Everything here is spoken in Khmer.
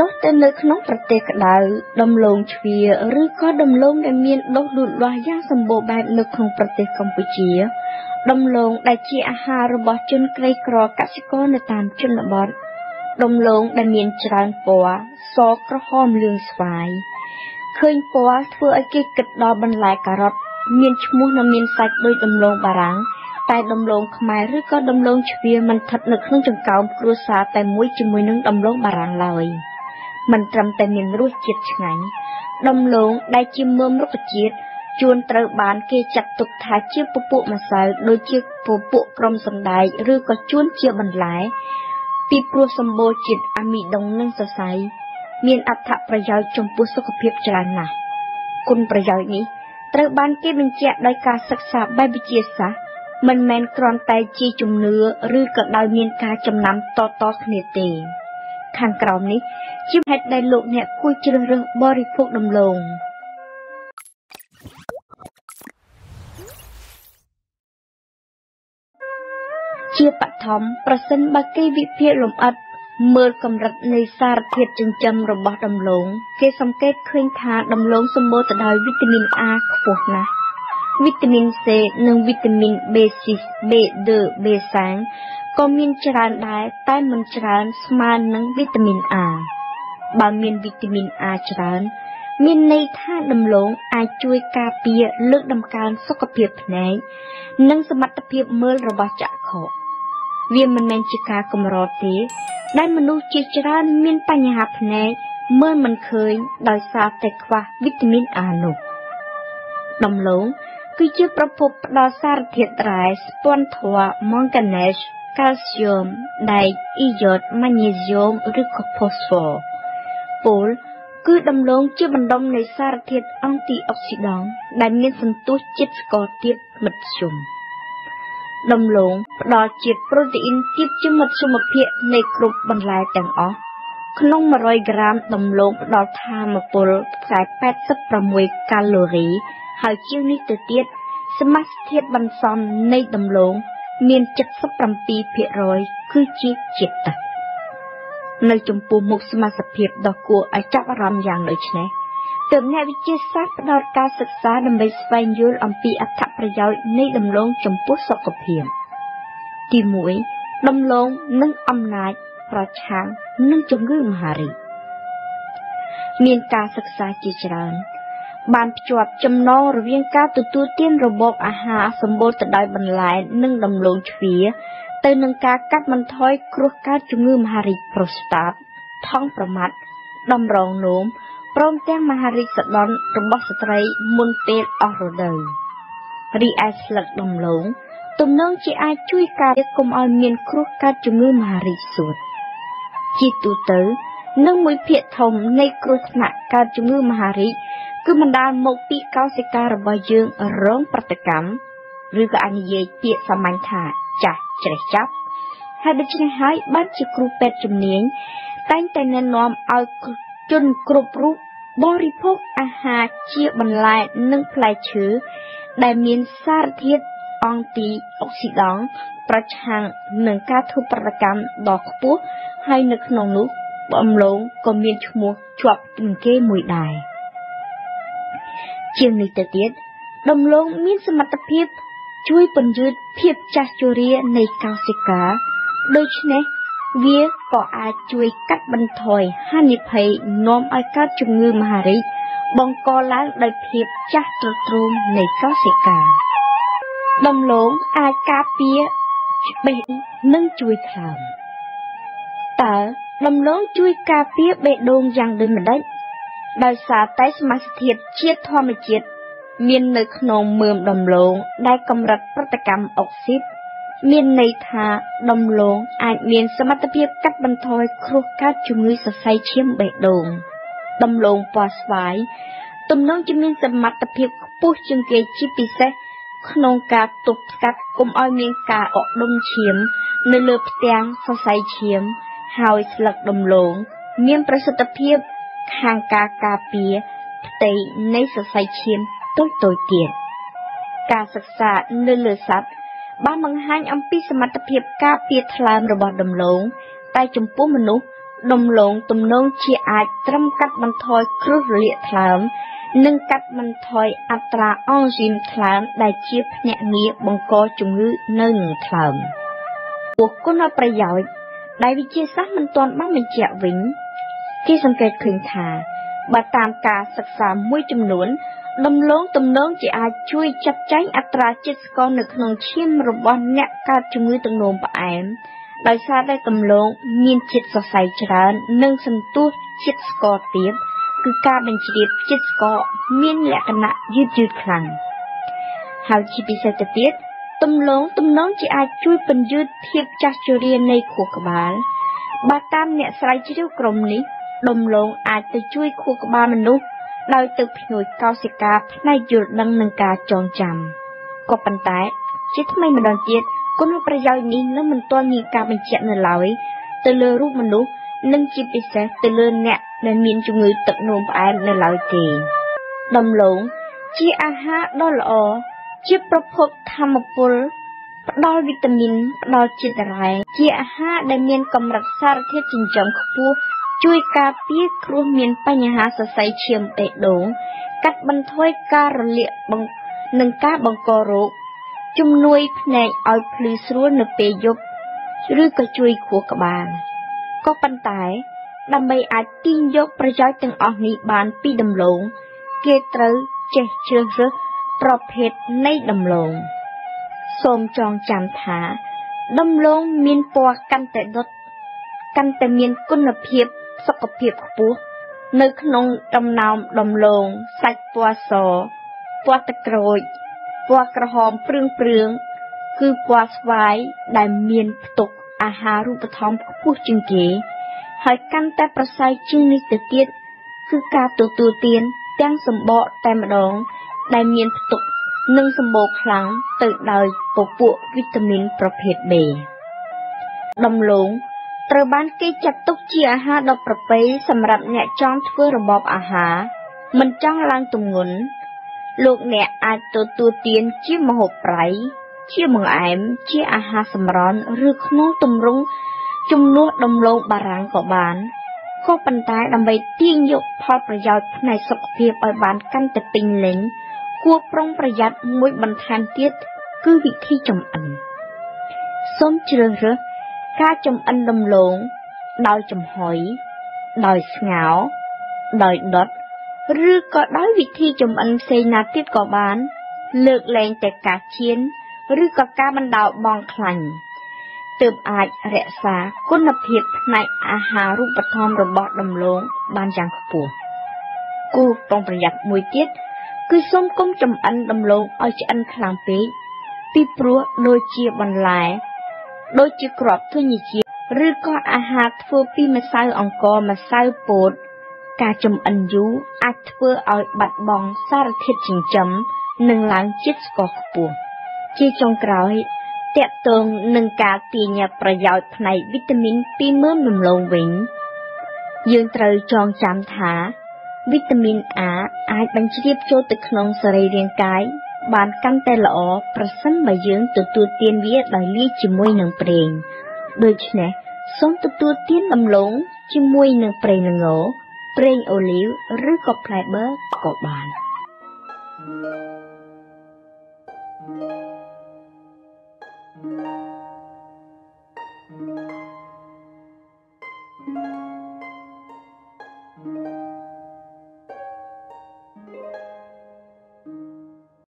ដុះទៅនៅក្នុងប្រទេសក្តៅដំឡូងជ្វាឬក៏ដំឡូងដែលមានដុះលូតលាស់យ៉ាងសម្បូរបែបនៅក្នុងប្រទេសកម្ពុជាដំឡូងដែលជាអាហាររបស់ជនក្រីក្រកសិករនៅតាមជនបទដំឡូងដែលមានច្រើនពណ៌សក្រហមលឿងស្វាយឃើញពណ៌ធ្វើឲ្យគេគិតដល់បន្លែការ៉ុតមានឈ្មោះនិងមានសាច់ដូចដំឡូងបារាំងតែដំឡូងខ្មែរឬក៏ដំឡូងជ្វាមិនស្ថិតនៅក្នុងចង្កោមគ្រួសារតែមួយជាមួយនឹងដំឡូងបារាំងឡើយ មិនត្រឹមតែមានរសជាតិឆ្ងាញ់ដំឡូងដែលជាមើមរុក្ខជាតិជួនត្រូវបានគេចាត់ទុកថាជាពពួកម្សៅដូចជាពពួកក្រុមសណ្ដែកឬក៏ជួនជាបន្លែ ពីព្រោះសម្បូរជាតិអាមីដុងនិងសរសៃមានអត្ថប្រយោជន៍ចំពោះសុខភាពច្រើនណាស់គុណប្រយោជន៍នេះត្រូវបានគេបញ្ជាក់ដោយការសិក្សាបែបវិទ្យាសាស្ត្រមិនមែនគ្រាន់តែជាជំនឿឬក៏ដោយមានការចំណាំតតគ្នាទេ ខាងក្រោមនេះជាហេតុដែលលោកអ្នកគួរជ្រើសរើសបរិភោគដំឡូងជាបឋមប្រសិនបើគេវិភាគលម្អិតមើលកម្រិតនៃសារធាតុចិញ្ចឹមរបស់ដំឡូងគេសង្កេតឃើញថាដំឡូងសម្បូរទៅដោយវីតាមីន A ខ្ពស់ណាស់ វីតាមីន C និងវីតាមីន B6 B2 B3 ក៏មានច្រើនដែរតែមិនច្រើនស្មើនឹងវីតាមីន A បើមានវីតាមីន A ច្រើន មានន័យថាដំឡូងអាចជួយការពារលើកតម្កើងសុខភាពភ្នែកនិងសមត្ថភាពមើលរបស់ចក្ខុវាមិនមែនជាការកម្រទេ ដែលមនុស្សជាច្រើនមានបញ្ហាភ្នែកមើលមិនឃើញដោយសារតែខ្វះវីតាមីន A នោះដំឡូង គឺជាប្រភពផ្ដល់សារធាតុរ៉ែស្ពាន់ធម៌ម៉ង់កាណេសកាល់ស្យូមដែកអ៊ីយ៉ូតម៉ាញ៉េស្យូមឬក៏ផូស្វ័រពុលគឺដំឡូងជាបណ្ដុំនៃសារធាតុអង់ទីអុកស៊ីដង់ដែលមានសន្ទុះជាតិស្ករទាបមធ្យមដំឡូងផ្ដល់ជាតិប្រូតេអ៊ីនទាបជាមធ្យមភាគនៃគ្រប់បន្លែទាំងអស់ក្នុង100ក្រាមដំឡូងផ្ដល់ធម៌ពល86កាឡូរី ហើយជាងនេះទៅទៀតសមាសធាតុបន្សំនៃដំឡូងមាន77%គឺជាជាតិទឹកនៅចំពោះមុខសមាសភាពដ៏គួរឲ្យចាប់អារម្មណ៍យ៉ាងដូចនេះទើបអ្នកវិទ្យាសាស្ត្រផ្ដោតការសិក្សាដើម្បីស្វែងយល់អំពីអត្ថប្រយោជន៍នៃដំឡូងចំពោះសុខភាពទី1ដំឡូងនិងអំណាចប្រឆាំងនឹងជំងឺមហារីកមានការសិក្សាជាច្រើន បានភ្ជាប់ចំណងរវាងការទទួលទានរបបអាហារសម្បូរទៅដោយបន្លែនិងដំឡូងជ្វាទៅនឹងការកាត់បន្ថយគ្រោះកើតជំងឺមហារីកប្រូស្តាត ថង់ប្រមាត់តម្រងនោមព្រមទាំងមហារីកសដន់របស់ស្ត្រីមុនពេលអស់រដូវរីឯស្លឹកដំឡូងទំនងជាអាចជួយការពារកុំឲ្យមានគ្រោះកើតជំងឺមហារីកសួតជាទូទៅនឹងមួយភាគធំនៃគ្រោះថ្នាក់កើតជំងឺមហារីក គឺបណ្ដាលមកពីកោសិការបស់យើងរងប្រតិកម្មឬក៏អាចនិយាយពាក្យសាមញ្ញថាចាស់ច្រេះចាប់ហើយដូច្នេះហើយបានជាគ្រូពេទ្យជំនាញតែងតែណែនាំឲ្យជនគ្រប់រូបបរិភោគអាហារជាបន្លែនិងផ្លែឈើដែលមានសារធាតុអង់ទីអុកស៊ីដង់ប្រឆាំងនឹងការធ្វើប្រតិកម្មដ៏ខ្ពស់ហើយនៅក្នុងនោះបំឡងក៏មានឈ្មោះជាប់នឹងគេមួយដែរ ជាងនេះទៅទៀតដំឡូងមានសមត្ថភាព ជួយពន្យឺតភាពចាស់ជរានៃកោសិកាដូច្នេះវាក៏អាចជួយកាត់បន្ថយហានិភ័យនាំឲ្យកើតជំងឺមហារីកបង្កឡើងដោយភាពចាស់ទ្រុឌទ្រោមនៃកោសិកាដំឡូងអាចការពារបេះនិងជួយថ្លើមតើដំឡូងជួយការពារបេះដូងយ៉ាងដូចម្តេច ដោយសារតែសមាសធាតុជាតិធម្មជាតិមាននៅក្នុងមើមដំឡូងដែលកម្រិតប្រតិកម្មអុកស៊ីតមានន័យថាដំឡូងអាចមានសមត្ថភាពកាត់បន្ថយគ្រោះកើតជំងឺសរសៃឈាមបេះដូងដំឡូងពណ៌ស្វាយទំនងជាមានសមត្ថភាពខ្ពស់ជាងគេជាពិសេសក្នុងការទប់ស្កាត់កុំឲ្យមានការអកដុំឈាម នៅលើផ្ទាំងសរសៃឈាម ហើយស្លឹកដំឡូងមានប្រសិទ្ធភាព ខាងការការពារផ្ទៃនៃសរសៃឈាមតូចតូចទៀតការសិក្សានៅលើសត្វបានបង្ហាញអំពីសមត្ថភាពការពារថ្លើមរបស់ដំឡូងតែចំពោះមនុស្សដំឡូងទំនងជាអាចត្រឹមកាត់បន្ថយគ្រោះរលាកថ្លើមនិងកាត់បន្ថយអត្រាអង់ស៊ីមថ្លើមដែលជាភ្នាក់ងារបង្កជំងឺនៅនឹងថ្លើមពោះគុណប្រយោជន៍ដែលវិទ្យាសាស្ត្រមិនទាន់បានបញ្ជាក់វិញ គេសង្កេតឃើញថាបើតាមការសិក្សាមួយចំនួនដំឡូងទំនងជាអាចជួយចាត់ចែងអត្រាជាតិស្ករនៅក្នុងឈាមរបស់អ្នកកើតជំងឺទឹកនោមផ្អែមដោយសារតែដំឡូងមានជាតិសរសៃច្រើន និងសន្ទុះជាតិស្ករទាបគឺការបញ្ជ្រាបជាតិស្ករមានលក្ខណៈយឺតយឺតខ្លាំងហើយជាពិសេសទៅទៀតទំលងទំនងជាអាចជួយពន្យឺតភាពចាស់ជរានៃខួរក្បាលបើតាមអ្នកស្រាវជ្រាវក្រុមនេះ ដំឡូងអាចទៅជួយខួរក្បាលមនុស្សដោយទៅភ្ញួយកោសិកាផ្នែកយល់ដឹងនឹងការចងចាំក៏ប៉ុន្តែ ជាថ្មីម្ដងទៀតគុណប្រយោជន៍នេះនៅមិនទាន់មានការបញ្ជាក់នៅឡើយទៅលើរូបមនុស្សនិងជាពិសេសទៅលើអ្នកដែលមានជំងឺទឹកនោមផ្អែមនៅឡើយទេដំឡូងជាអាហារដ៏ល្អជាប្រភពធម្មពលផ្ដល់វីតាមីនផ្ដល់ជាតិរ៉ែជាអាហារដែលមានកម្រិតសារធាតុចិញ្ចឹមខ្ពស់ ជួយការពារគ្រោះមានបញ្ហាសរសៃឈាមបេះដូង កាត់បន្ថយការរលាកនិងការបង្ករោគជំនួយភ្នែកឲ្យភ្លឺស្រួលនៅពេលយប់ឬក៏ជួយខួរក្បាលក៏ប៉ុន្តែដើម្បីអាចទាញយកប្រយោជន៍ទាំងអស់នេះបានពីដំឡូងគេត្រូវចេះជ្រើសរើសប្រភេទនៃដំឡូងសូមចងចាំថាដំឡូងមានពណ៌កាន់តែដុតកាន់តែមានគុណភាព សុខភាពខ្ពស់នៅក្នុងដំណោមដំឡូងសាច់ពណ៌សពណ៌ទឹកក្រូចពណ៌ក្រហមព្រឿងព្រឿងគឺពណ៌ស្វាយដែលមានផ្ទុកអាហារូបត្ថម្ភខ្ពស់ជាងគេ ហើយកាន់តែប្រសើរជាងនេះទៅទៀតគឺការទទួលទានទាំងសម្បកតែម្ដង ដែលមានផ្ទុកនិងសម្បូរខ្លាំងទៅដោយពពួកវីតាមីនប្រភេទ B ដំឡូង ត្រូវបានគេចាត់ទុកជាអាហារដ៏ប្រពៃសម្រាប់អ្នកចង់ធ្វើរបបអាហារ មិនចង់ឡើងទម្ងន់លោកអ្នកអាចទទួលទានជាម្ហូបប្រៃ ជាបង្អែម ជាអាហារសម្រន់ឬក្នុងទម្រង់ជំនួសដំឡូងបារាំងក៏បានក៏ប៉ុន្តែដើម្បីទាញយកផលប្រយោជន៍ផ្នែកសុខភាពឲ្យបានកាន់តែពេញលេញគួរប្រុងប្រយ័ត្នមួយបន្ថែមទៀតគឺវិធីចម្អិនសូមជ្រើសរើស ការចម្អិនដំឡូងដោយចំហុយដោយស្ងោរដោយដុតឬក៏ដោយវិធីចម្អិនផ្សេងណាទៀតក៏បាន លើកលែងតែការជៀនឬក៏ការបណ្ដោបងខ្លាញ់ទើបអាចរក្សាគុណភាពផ្នែកអាហារូបត្ថម្ភរបស់ដំឡូងបានយ៉ាងខ្ពស់គួរប្រុងប្រយ័ត្នមួយទៀតគឺសូមកុំចម្អិនដំឡូងឲ្យឆ្អិនខ្លាំងពេកពីព្រោះដូចជាបន្លែ ដូចជាគ្រាប់ធញ្ញជាតិឬក៏អាហារធ្វើពីម្សៅអង្កកម្សៅពោតការចម្អិនយូរអាចធ្វើឲ្យបាត់បង់សារធាតុចិញ្ចឹមនិងឡើងជាតិស្ករខ្ពស់ជាចុងក្រោយតកតងនឹងការទាញប្រយោជន៍ផ្នែកវីតាមីនពីមើមដំឡូងវិញ យើងត្រូវចងចាំថាវីតាមីន A អាចបញ្ជ្រាបចូលទៅក្នុងសរីរាង្គកាយ បានកាន់តែល្អប្រសិនបើយើងទទួលទានវាដោយលាយជាមួយនឹងប្រេងដូច្នេះសូមទទួលទានដំឡូងជាមួយនឹងប្រេងល្ងប្រេងអូលីវឬក៏ផ្លែបឺរក៏បាន thank you